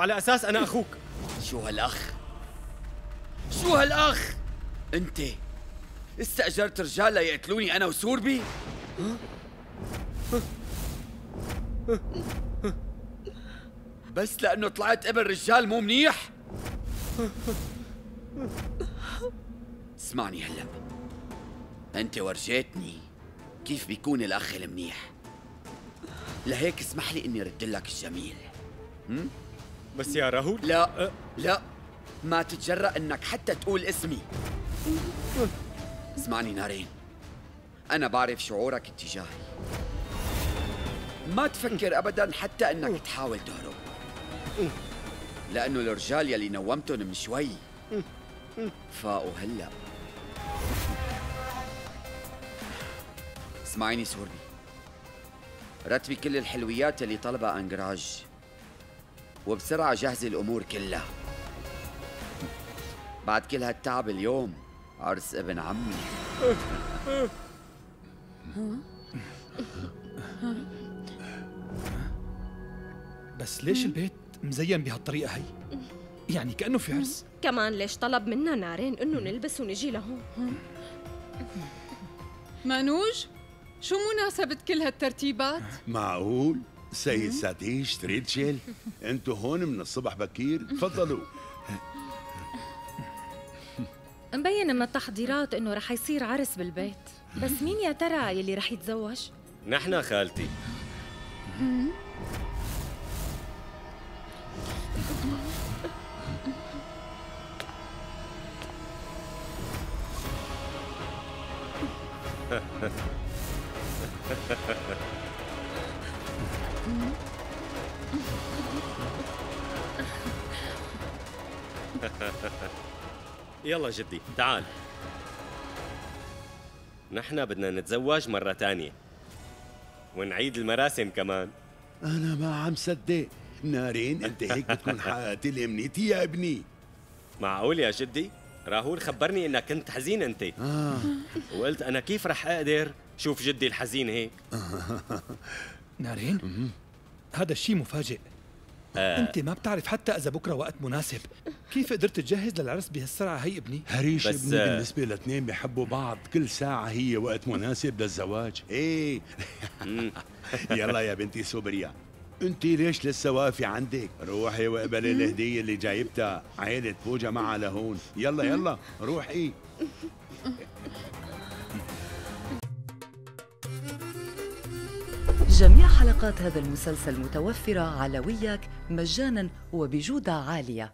على أساس أنا أخوك. شو هالأخ؟ شو هالأخ؟ أنت استأجرت رجال ليقتلوني أنا وسوربي؟ بس لأنه طلعت ابن رجال مو منيح؟ اسمعني هلا. أنت ورجيتني كيف بيكون الأخ المنيح؟ لهيك اسمح لي إني رد لك الجميل. بس يا راهول. لا لا. ما تتجرأ إنك حتى تقول اسمي. اسمعني نارين. أنا بعرف شعورك اتجاهي. ما تفكر ابدا حتى إنك تحاول تهرب. لأنه الرجال يلي نومتهم من شوي فاقوا هلأ. اسمعيني سوربي. رتبي كل الحلويات اللي طلبها انجراج وبسرعة جهزي الأمور كلها بعد كل هالتعب اليوم عرس ابن عمي بس ليش البيت مزين بهالطريقة هي؟ يعني كأنه في عرس كمان ليش طلب منا نارين إنه نلبس ونجي لهون مانوج شو مناسبة كل هالترتيبات؟ معقول؟ سيد ساتيش تريتشل أنتوا هون من الصبح بكير. تفضلوا. مبين من التحضيرات إنه رح يصير عرس بالبيت. بس مين يا ترى يلي رح يتزوج؟ نحن خالتي. يلا جدي تعال. نحن بدنا نتزوج مرة تانية. ونعيد المراسم كمان. أنا ما عم صدق. نارين أنت هيك بتكون حققت لي أمنيتي يا ابني. معقول يا جدي؟ راهول خبرني إنك كنت حزين أنت. آه. وقلت أنا كيف رح أقدر شوف جدي الحزين هيك؟ نارين؟ هذا الشيء مفاجئ. آه. أنت ما بتعرف حتى إذا بكرة وقت مناسب. كيف قدرت تجهز للعرس بهالسرعة هي ابني؟ هريش بس، ابني آه. بالنسبة لاثنين بيحبوا بعض. كل ساعة هي وقت مناسب للزواج. إيه. يلا يا بنتي سوبريا أنت ليش لسه واقفة عندك؟ روحي واقبلي الهدية اللي جايبتها. عيلة بوجا معها لهون. يلا يلا. روحي. جميع حلقات هذا المسلسل متوفرة على وياك مجانا وبجودة عالية.